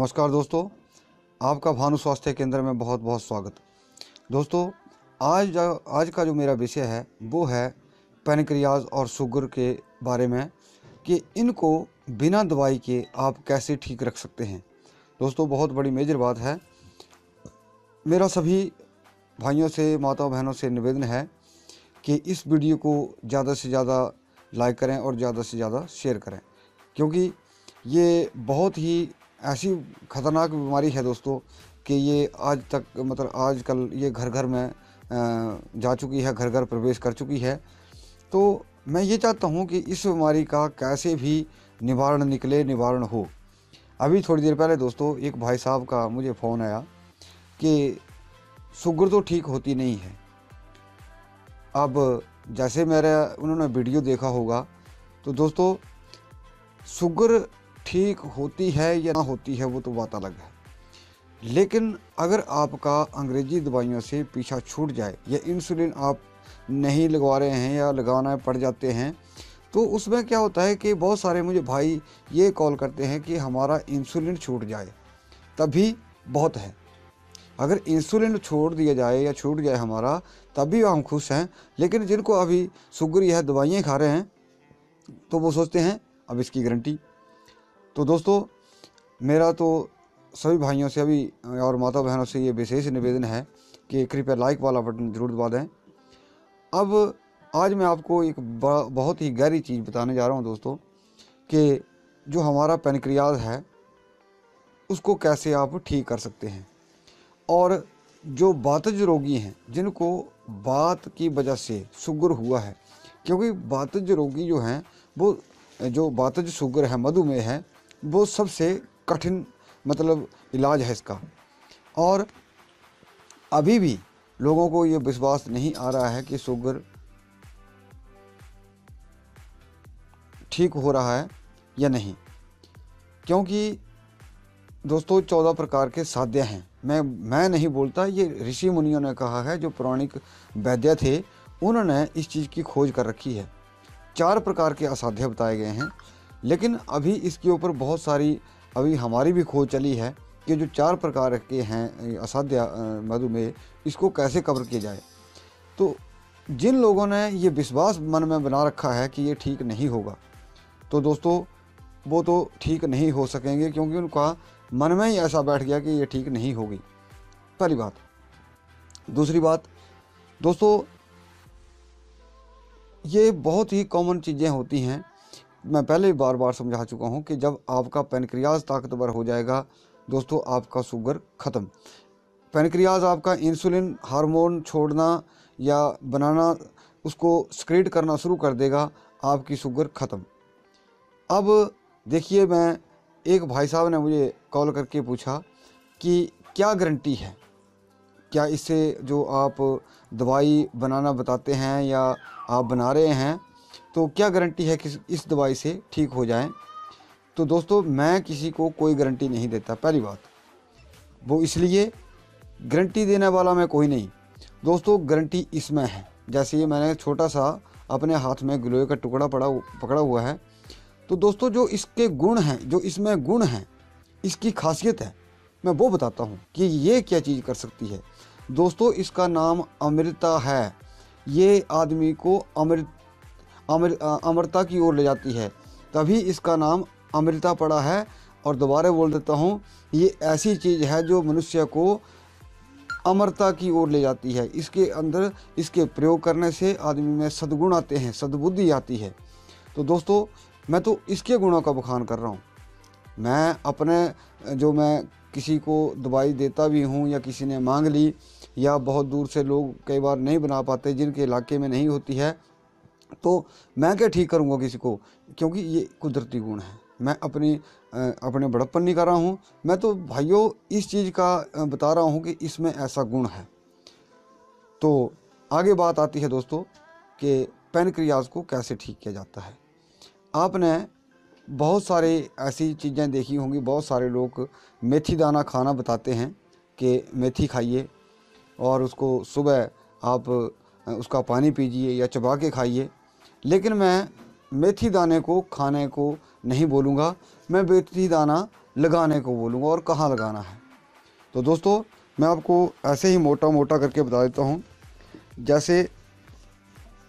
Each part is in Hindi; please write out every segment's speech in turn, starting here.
नमस्कार दोस्तों, आपका भानु स्वास्थ्य केंद्र में बहुत बहुत स्वागत। दोस्तों, आज आज का जो मेरा विषय है, वो है पेनक्रियाज और शुगर के बारे में कि इनको बिना दवाई के आप कैसे ठीक रख सकते हैं। दोस्तों, बहुत बड़ी मेजर बात है। मेरा सभी भाइयों से माता बहनों से निवेदन है कि इस वीडियो को ज़्यादा से ज़्यादा लाइक करें और ज़्यादा से ज़्यादा शेयर करें, क्योंकि ये बहुत ही ऐसी ख़तरनाक बीमारी है दोस्तों कि ये आज तक मतलब आजकल ये घर घर में जा चुकी है घर घर प्रवेश कर चुकी है। तो मैं ये चाहता हूँ कि इस बीमारी का कैसे भी निवारण निकले, निवारण हो। अभी थोड़ी देर पहले दोस्तों एक भाई साहब का मुझे फ़ोन आया कि शुगर तो ठीक होती नहीं है। अब जैसे मेरा, उन्होंने वीडियो देखा होगा तो दोस्तों शुगर ठीक होती है या ना होती है, वो तो बात अलग है। लेकिन अगर आपका अंग्रेज़ी दवाइयों से पीछा छूट जाए या इंसुलिन आप नहीं लगवा रहे हैं या लगाना पड़ जाते हैं तो उसमें क्या होता है कि बहुत सारे मुझे भाई ये कॉल करते हैं कि हमारा इंसुलिन छूट जाए। तभी बहुत है। अगर इंसुलिन छोड़ दिया जाए या छूट जाए हमारा, तभी हम खुश हैं। लेकिन जिनको अभी शुगर या दवाइयाँ खा रहे हैं तो वो सोचते हैं, अब इसकी गारंटी तो दोस्तों, मेरा तो सभी भाइयों से अभी, और माता बहनों से ये विशेष निवेदन है कि कृपया लाइक वाला बटन ज़रूर दबा दें। अब, आज मैं आपको एक बहुत ही गहरी चीज़ बताने जा रहा हूँ दोस्तों, कि जो हमारा पेनक्रियाज है, उसको कैसे आप ठीक कर सकते हैं। और जो बातज रोगी हैं, जिनको बात की वजह से शुगर हुआ है, क्योंकि बातज रोगी जो हैं, वो, जो बातज शुगर है, मधुमेह है वो सबसे कठिन मतलब इलाज है इसका। और अभी भी लोगों को ये विश्वास नहीं आ रहा है कि शुगर ठीक हो रहा है या नहीं। क्योंकि दोस्तों, चौदह प्रकार के साध्य हैं। मैं मैं नहीं बोलता, ये ऋषि मुनियों ने कहा है, जो पौराणिक वैद्य थे, उन्होंने इस चीज़ की खोज कर रखी है। चार प्रकार के असाध्य बताए गए हैं। लेकिन अभी इसके ऊपर बहुत सारी, अभी हमारी भी खोज चली है कि जो चार प्रकार के हैं असाध्य मधुमेह इसको कैसे कवर किया जाए। तो जिन लोगों ने ये विश्वास मन में बना रखा है कि ये ठीक नहीं होगा तो दोस्तों, वो तो ठीक नहीं हो सकेंगे क्योंकि उनका मन में ही ऐसा बैठ गया कि ये ठीक नहीं होगी। पहली बात। दूसरी बात, दोस्तों, ये बहुत ही कॉमन चीज़ें होती हैं मैं पहले ही बार बार समझा चुका हूँ कि जब आपका पेनक्रियाज ताकतवर हो जाएगा, दोस्तों, आपका शुगर ख़त्म। पेनक्रियाज आपका इंसुलिन हार्मोन छोड़ना या बनाना, उसको स्क्रीट करना शुरू कर देगा, आपकी शुगर ख़त्म। अब देखिए, मैं एक भाई साहब ने मुझे कॉल करके पूछा कि क्या गारंटी है? क्या इससे जो आप दवाई बनाना बताते हैं या आप बना रहे हैं तो क्या गारंटी है कि इस दवाई से ठीक हो जाए? तो दोस्तों, मैं किसी को कोई गारंटी नहीं देता, पहली बात। वो इसलिए गारंटी देने वाला मैं कोई नहीं। दोस्तों गारंटी इसमें है। जैसे ये मैंने छोटा सा अपने हाथ में ग्लोए का टुकड़ा पड़ा पकड़ा हुआ है। तो दोस्तों, जो इसके गुण हैं, जो इसमें गुण हैं, इसकी खासियत है। मैं वो बताता हूँ कि ये क्या चीज़ कर सकती है। दोस्तों, इसका नाम अमृता है। ये आदमी को अमृत अमृ अमृता की ओर ले जाती है। तभी इसका नाम अमृता पड़ा है और दोबारा बोल देता हूँ, ये ऐसी चीज़ है जो मनुष्य को अमरता की ओर ले जाती है। इसके अंदर इसके प्रयोग करने से आदमी में सद्गुण आते हैं, सद्बुद्धि आती है। तो दोस्तों, मैं तो इसके गुणों का बखान कर रहा हूँ। मैं अपने, जो मैं किसी को दवाई देता भी हूँ या किसी ने मांग ली या बहुत दूर से लोग कई बार नहीं बना पाते, जिनके इलाके में नहीं होती है तो मैं क्या ठीक करूँगा किसी को? क्योंकि ये कुदरती गुण है। मैं अपनी अपने बड़प्पन नहीं कर रहा हूँ। मैं तो भाइयों, इस चीज़ का बता रहा हूँ कि इसमें ऐसा गुण है। तो आगे बात आती है दोस्तों कि पेनक्रियाज को कैसे ठीक किया जाता है। आपने बहुत सारे ऐसी चीज़ें देखी होंगी, बहुत सारे लोग मेथी दाना खाना बताते हैं कि मेथी खाइए और उसको सुबह आप उसका पानी पीजिए या चबा के खाइए। लेकिन मैं मेथी दाने को खाने को नहीं बोलूँगा, मैं मेथी दाना लगाने को बोलूँगा और कहाँ लगाना है। तो दोस्तों, मैं आपको ऐसे ही मोटा मोटा करके बता देता हूँ। जैसे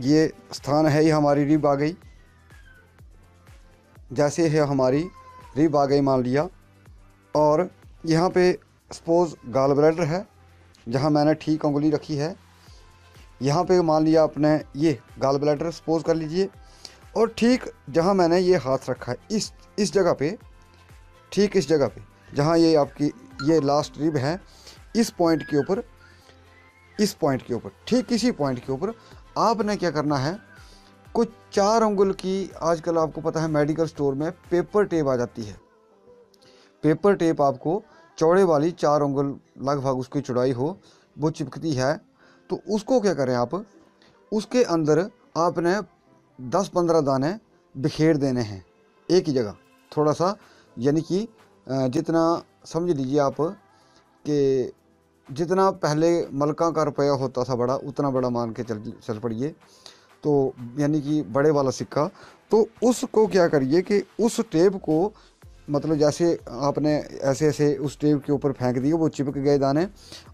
ये स्थान है, ये हमारी रिब आ गई। जैसे है हमारी रिब आ गई मान लिया। और यहाँ पे सपोज़ गाल ब्लैडर है, जहाँ मैंने ठीक उंगली रखी है। यहाँ पे मान लिया आपने ये गाल ब्लैडर सपोज़ कर लीजिए। और ठीक जहाँ मैंने ये हाथ रखा है, इस इस जगह पे, ठीक इस जगह पे, जहाँ ये आपकी, ये लास्ट रिब है, इस पॉइंट के ऊपर, इस पॉइंट के ऊपर, ठीक इसी पॉइंट के ऊपर आपने क्या करना है, कुछ चार उंगल की आजकल आपको पता है मेडिकल स्टोर में पेपर टेप आ जाती है। पेपर टेप आपको चौड़े वाली चार उंगल लगभग उसकी चौड़ाई हो, वो चिपकती है तो उसको क्या करें आप? उसके अंदर आपने 10-15 दाने बिखेर देने हैं, एक ही जगह। थोड़ा सा यानी कि जितना, समझ लीजिए आप कि जितना पहले मलका का रुपया होता था बड़ा, उतना बड़ा मान के चल चल पड़िए। तो यानी कि बड़े वाला सिक्का। तो उसको क्या करिए कि उस टेप को मतलब जैसे आपने ऐसे ऐसे उस टेप के ऊपर फेंक दिए, वो चिपक गए दाने,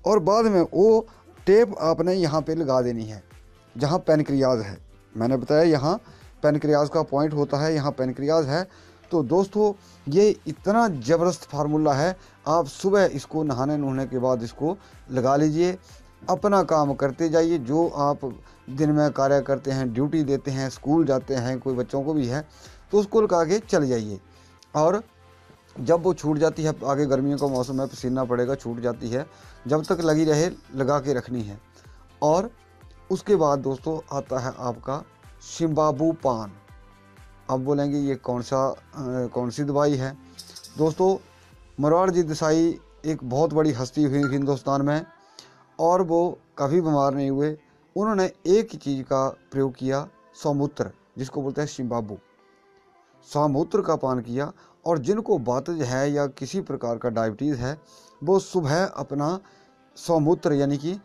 और बाद में वो टेप आपने यहाँ पे लगा देनी है, जहाँ पेनक्रियाज है। मैंने बताया यहाँ पेनक्रियाज का पॉइंट होता है, यहाँ पेनक्रियाज है। तो दोस्तों, ये इतना ज़बरदस्त फार्मूला है, आप सुबह इसको नहाने नहाने के बाद इसको लगा लीजिए। अपना काम करते जाइए, जो आप दिन में कार्य करते हैं, ड्यूटी देते हैं, स्कूल जाते हैं, कोई बच्चों को भी है तो उसको लगा के चल जाइए। और जब वो छूट जाती है आगे गर्मियों का मौसम है पसीना पड़ेगा छूट जाती है जब तक लगी रहे लगा के रखनी है। और उसके बाद दोस्तों आता है आपका शिम्बाबू पान। अब बोलेंगे ये कौन सा आ, कौन सी दवाई है? दोस्तों मरवाड़ जी देसाई एक बहुत बड़ी हस्ती हुई हिंदुस्तान में और वो कभी बीमार नहीं हुए। उन्होंने एक ही चीज़ का प्रयोग किया सौमूत्र जिसको बोलते हैं शिम्बाबू। सौमूत्र का पान किया और जिनको बातज है या किसी प्रकार का डायबिटीज़ है, वो सुबह अपना सौमूत्र यानी कि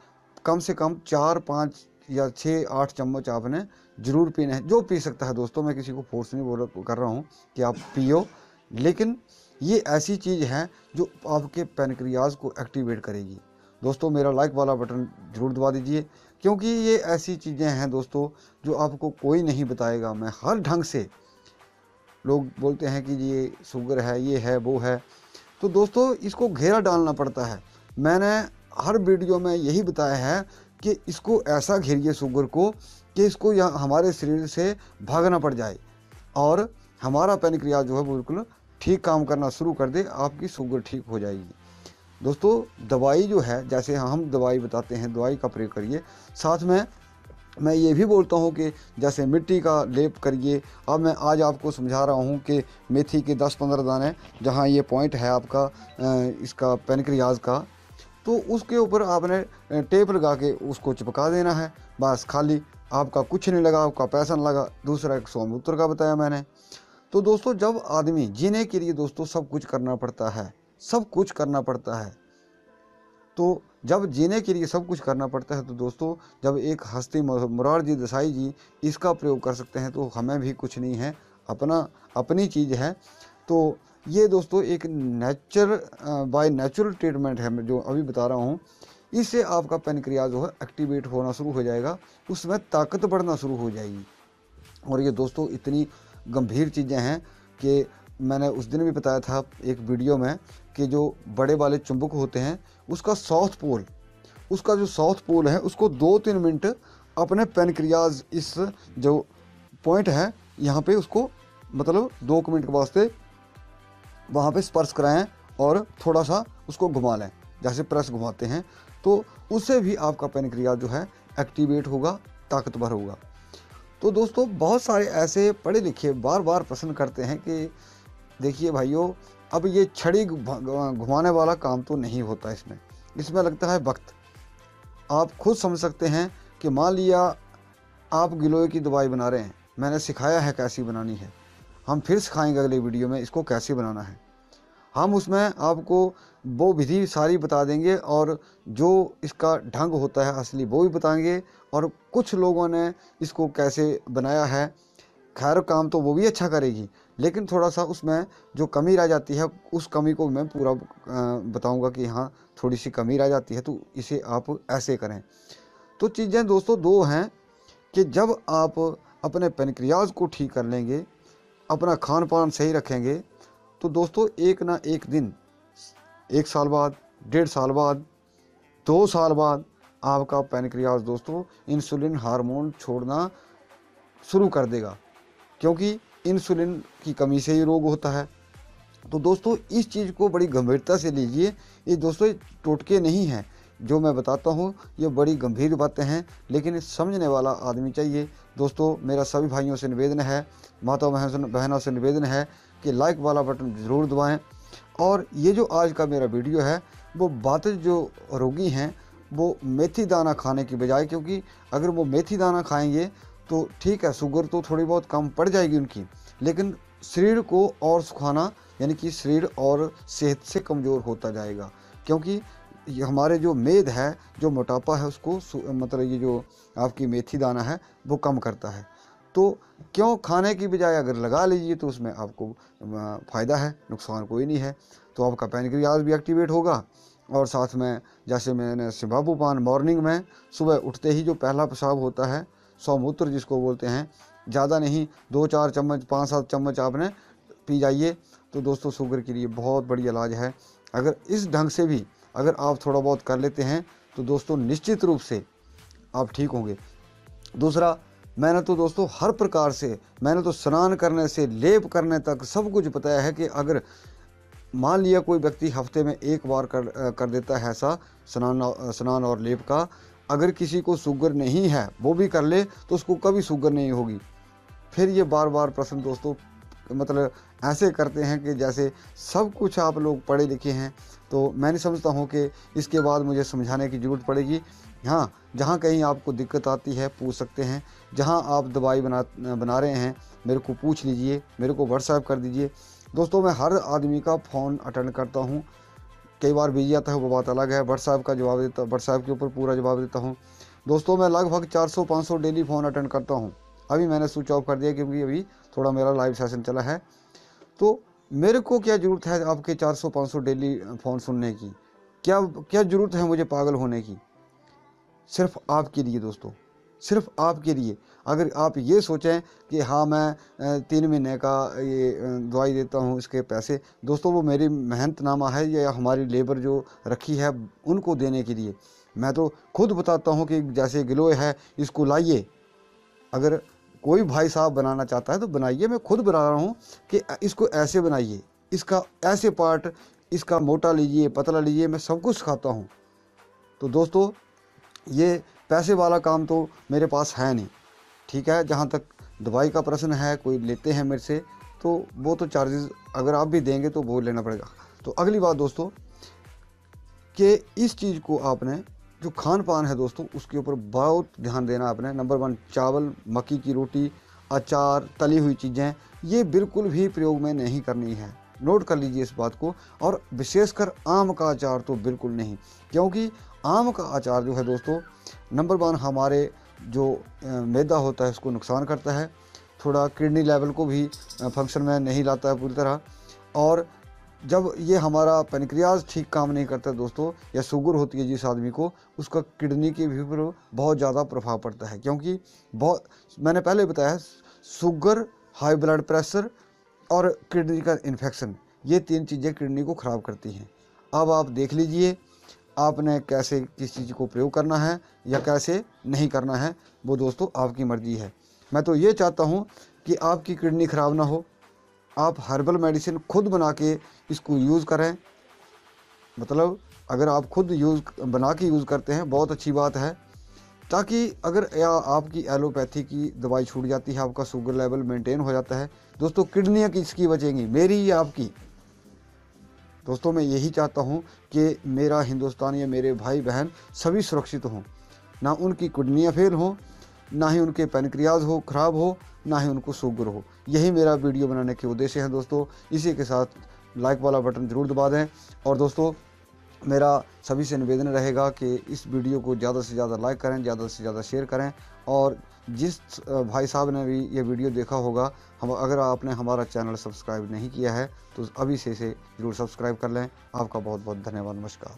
कम से कम चार, पाँच या छः, आठ चम्मच आपने ज़रूर पीना है। जो पी सकता है दोस्तों, मैं किसी को फोर्स नहीं बोल कर रहा हूँ कि आप पियो। लेकिन ये ऐसी चीज़ है जो आपके पेनक्रियाज को एक्टिवेट करेगी। दोस्तों, मेरा लाइक वाला बटन ज़रूर दबा दीजिए, क्योंकि ये ऐसी चीज़ें हैं दोस्तों, जो आपको कोई नहीं बताएगा। मैं हर ढंग से लोग बोलते हैं कि ये शुगर है, ये है, वो है। तो दोस्तों, इसको घेरा डालना पड़ता है। मैंने हर वीडियो में यही बताया है कि इसको ऐसा घेरिए शुगर को कि इसको यहाँ हमारे शरीर से भागना पड़ जाए और हमारा पेनक्रिया जो है बिल्कुल ठीक काम करना शुरू कर दे, आपकी शुगर ठीक हो जाएगी। दोस्तों, दवाई जो है, जैसे हम दवाई बताते हैं, दवाई का प्रयोग करिए। साथ में मैं ये भी बोलता हूँ कि जैसे मिट्टी का लेप करिए। अब मैं आज आपको समझा रहा हूँ कि मेथी के 10-15 दाने, जहाँ ये पॉइंट है आपका इसका पेनक्रियाज का तो उसके ऊपर आपने टेप लगा के उसको चिपका देना है। बस खाली आपका कुछ नहीं लगा, आपका पैसा नहीं लगा। दूसरा एक सोमूत्र का बताया मैंने। तो दोस्तों, जब आदमी जीने के लिए दोस्तों सब कुछ करना पड़ता है, सब कुछ करना पड़ता है तो जब जीने के लिए सब कुछ करना पड़ता है तो दोस्तों, जब एक हस्ती मुरारजी देसाई जी इसका प्रयोग कर सकते हैं तो हमें भी कुछ नहीं है, अपना, अपनी चीज़ है। तो ये दोस्तों एक नेचर बाय नेचुरल ट्रीटमेंट है, मैं जो अभी बता रहा हूँ। इससे आपका पेनक्रिया जो है, एक्टिवेट होना शुरू हो जाएगा, उसमें ताकत बढ़ना शुरू हो जाएगी। और ये दोस्तों इतनी गंभीर चीज़ें हैं कि मैंने उस दिन भी बताया था एक वीडियो में कि जो बड़े वाले चुंबक होते हैं, उसका साउथ पोल उसका जो साउथ पोल है, उसको दो तीन मिनट अपने पेनक्रियाज इस जो पॉइंट है, यहाँ पे उसको मतलब दो मिनट के वास्ते वहाँ पे स्पर्श कराएँ और थोड़ा सा उसको घुमा लें, जैसे प्रेस घुमाते हैं। तो उससे भी आपका पेनक्रिया जो है एक्टिवेट होगा, ताकतवर होगा। तो दोस्तों, बहुत सारे ऐसे पढ़े लिखे बार बार प्रश्न करते हैं कि देखिए भाइयों, अब ये छड़ी घुमाने वाला काम तो नहीं होता इसमें। इसमें लगता है वक्त। आप खुद समझ सकते हैं कि मान लिया आप गिलोय की दवाई बना रहे हैं, मैंने सिखाया है कैसी बनानी है। हम फिर सिखाएँगे अगले वीडियो में इसको कैसे बनाना है। हम उसमें आपको वो विधि सारी बता देंगे और जो इसका ढंग होता है असली वो भी बताएँगे और कुछ लोगों ने इसको कैसे बनाया है। खैर, काम तो वो भी अच्छा करेगी। लेकिन थोड़ा सा उसमें जो कमी रह जाती है, उस कमी को मैं पूरा बताऊँगा कि हाँ थोड़ी सी कमी रह जाती है तो इसे आप ऐसे करें। तो चीज़ें दोस्तों दो हैं कि जब आप अपने पेनक्रियाज को ठीक कर लेंगे, अपना खान पान सही रखेंगे तो दोस्तों एक ना एक दिन, एक साल बाद, डेढ़ साल बाद, दो साल बाद आपका पेनक्रियाज दोस्तों इंसुलिन हार्मोन छोड़ना शुरू कर देगा। क्योंकि इंसुलिन की कमी से ही रोग होता है। तो दोस्तों, इस चीज़ को बड़ी गंभीरता से लीजिए। ये दोस्तों टोटके नहीं हैं, जो मैं बताता हूँ, ये बड़ी गंभीर बातें हैं, लेकिन समझने वाला आदमी चाहिए। दोस्तों, मेरा सभी भाइयों से निवेदन है माता बहनों से निवेदन है कि लाइक वाला बटन ज़रूर दबाएँ। और ये जो आज का मेरा वीडियो है, वो बातें जो रोगी हैं, वो मेथी दाना खाने की बजाय, क्योंकि अगर वो मेथी दाना खाएँगे तो ठीक है शुगर तो थोड़ी बहुत कम पड़ जाएगी उनकी, लेकिन शरीर को और सुखाना, यानी कि शरीर और सेहत से कमज़ोर होता जाएगा, क्योंकि हमारे जो मेद है, जो मोटापा है उसको मतलब ये जो आपकी मेथी दाना है, वो कम करता है। तो क्यों खाने की बजाय अगर लगा लीजिए तो उसमें आपको फ़ायदा है, नुकसान कोई नहीं है तो आपका पैनक्रियाज भी एक्टिवेट होगा, और साथ में जैसे मैंने सिबाबू पान मॉर्निंग में सुबह उठते ही जो पहला पेशाब होता है सौमूत्र जिसको बोलते हैं, ज़्यादा नहीं, दो चार चम्मच, पाँच सात चम्मच आपने पी जाइए। तो दोस्तों, शुगर के लिए बहुत बड़ी इलाज है। अगर इस ढंग से भी अगर आप थोड़ा बहुत कर लेते हैं तो दोस्तों, निश्चित रूप से आप ठीक होंगे। दूसरा, मैंने तो दोस्तों हर प्रकार से, मैंने तो स्नान करने से, लेप करने तक सब कुछ बताया है कि अगर मान लिया कोई व्यक्ति हफ़्ते में एक बार कर कर देता है ऐसा स्नान स्नान और लेप का अगर किसी को शुगर नहीं है, वो भी कर ले तो उसको कभी शुगर नहीं होगी। फिर ये बार बार प्रश्न दोस्तों मतलब ऐसे करते हैं कि जैसे सब कुछ आप लोग पढ़े लिखे हैं तो मैं नहीं समझता हूँ कि इसके बाद मुझे समझाने की ज़रूरत पड़ेगी। हाँ जहाँ कहीं आपको दिक्कत आती है, पूछ सकते हैं। जहाँ आप दवाई बना बना रहे हैं, मेरे को पूछ लीजिए, मेरे को व्हाट्सएप कर दीजिए। दोस्तों, मैं हर आदमी का फ़ोन अटेंड करता हूँ। कई बार बिज़ी आता है वो बात अलग है। व्हाट्सएप का जवाब देता व्हाट्सएप के ऊपर पूरा जवाब देता हूँ। दोस्तों, मैं लगभग 400-500 डेली फ़ोन अटेंड करता हूँ। अभी मैंने स्विच ऑफ़ कर दिया क्योंकि अभी थोड़ा मेरा लाइव सेशन चला है। तो मेरे को क्या ज़रूरत है आपके 400-500 डेली फ़ोन सुनने की? क्या क्या ज़रूरत है मुझे पागल होने की? सिर्फ़ आपके लिए, दोस्तों। सिर्फ़ आपके लिए। अगर आप ये सोचें कि हाँ मैं तीन महीने का ये दवाई देता हूँ, इसके पैसे, दोस्तों, वो मेरी मेहनत नामा है या हमारी लेबर जो रखी है उनको देने के लिए। मैं तो खुद बताता हूँ कि जैसे गिलोय है, इसको लाइए। अगर कोई भाई साहब बनाना चाहता है तो बनाइए। मैं खुद बना रहा हूँ कि इसको ऐसे बनाइए। इसका ऐसे पार्ट, इसका मोटा लीजिए, पतला लीजिए, मैं सब कुछ सिखाता हूँ। तो दोस्तों, ये पैसे वाला काम तो मेरे पास है नहीं, ठीक है? जहाँ तक दवाई का प्रश्न है, कोई लेते हैं मेरे से तो वो तो चार्जेस अगर आप भी देंगे तो वो लेना पड़ेगा। तो अगली बात दोस्तों, कि इस चीज़ को आपने, जो खान पान है दोस्तों, उसके ऊपर बहुत ध्यान देना आपने। नंबर वन चावल, मक्की की रोटी, अचार, तली हुई चीज़ें, ये बिल्कुल भी प्रयोग में नहीं करनी है। नोट कर लीजिए इस बात को, और विशेषकर आम का अचार तो बिल्कुल नहीं, क्योंकि आम का अचार जो है दोस्तों नंबर वन हमारे जो मैदा होता है उसको नुकसान करता है। थोड़ा किडनी लेवल को भी फ़ंक्शन में नहीं लाता है पूरी तरह। और जब ये हमारा पेनक्रियाज ठीक काम नहीं करता दोस्तों, या शुगर होती है जिस आदमी को, उसका किडनी के भी ऊपर बहुत ज़्यादा प्रभाव पड़ता है। क्योंकि बहुत, मैंने पहले बताया शुगर हाई ब्लड प्रेशर और किडनी का इन्फेक्शन ये तीन चीज़ें किडनी को ख़राब करती हैं। अब आप देख लीजिए आपने कैसे किस चीज़ को प्रयोग करना है या कैसे नहीं करना है, वो दोस्तों आपकी मर्ज़ी है। मैं तो ये चाहता हूँ कि आपकी किडनी ख़राब ना हो। आप हर्बल मेडिसिन खुद बना के इसको यूज़ करें। मतलब अगर आप खुद यूज़ बना के यूज़ करते हैं, बहुत अच्छी बात है। ताकि अगर या आपकी एलोपैथी की दवाई छूट जाती है, आपका शुगर लेवल मेंटेन हो जाता है। दोस्तों किडनियाँ किसकी बचेंगी, मेरी या आपकी? दोस्तों, मैं यही चाहता हूँ कि मेरा हिंदुस्तान या मेरे भाई बहन सभी सुरक्षित हों। ना उनकी किडनियाँ फेल हों, ना ही उनके पेनक्रियाज हो, ख़राब हो, ना ही उनको शुगर हो। यही मेरा वीडियो बनाने के उद्देश्य है दोस्तों। इसी के साथ लाइक वाला बटन ज़रूर दबा दें। और दोस्तों, मेरा सभी से निवेदन रहेगा कि इस वीडियो को ज़्यादा से ज़्यादा लाइक करें, ज़्यादा से ज़्यादा शेयर करें। और जिस भाई साहब ने भी ये वीडियो देखा होगा, हम, अगर आपने हमारा चैनल सब्सक्राइब नहीं किया है तो अभी से इसे ज़रूर सब्सक्राइब कर लें। आपका बहुत बहुत धन्यवाद, नमस्कार।